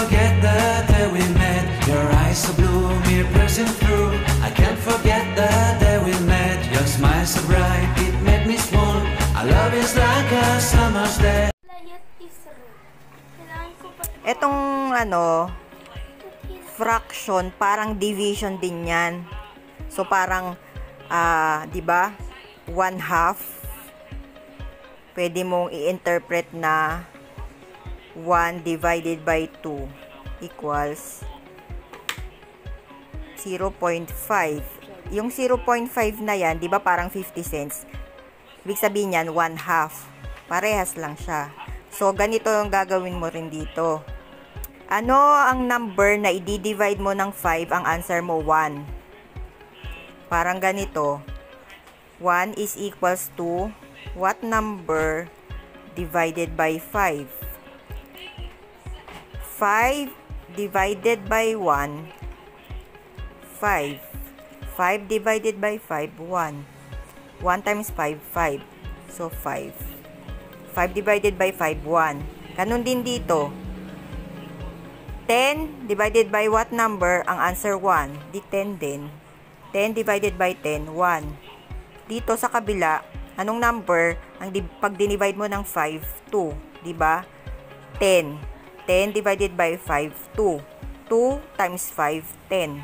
forget the day we met. Your eyes so blue, me piercing through. I can't forget the day we met. Your smile so bright, it made me swoon. Our love is like a summer's day. Etong ano, fraction, parang division din yan. So parang, uh, di ba, one half, pwede mong i-interpret na 1 divided by 2 equals 0.5. Yung 0.5 na yan, di ba parang 50 cents? Ibig sabihin yan, 1 half. Parehas lang siya. So, ganito yung gagawin mo rin dito. Ano ang number na i-divide mo ng 5? Ang answer mo, 1. Parang ganito. 1 is equals to what number divided by 5? 5 divided by 1, 5. 5 divided by 5, 1. 1 times 5, 5. So, 5. 5 divided by 5, 1. Ganun din dito. 10 divided by what number? Ang answer 1. Di 10 din. 10 divided by 10, 1. Dito sa kabila, anong number? Ang pag dinivide mo ng 5, 2. Di ba? 10. 10 divided by 5, 2. 2 times 5, 10.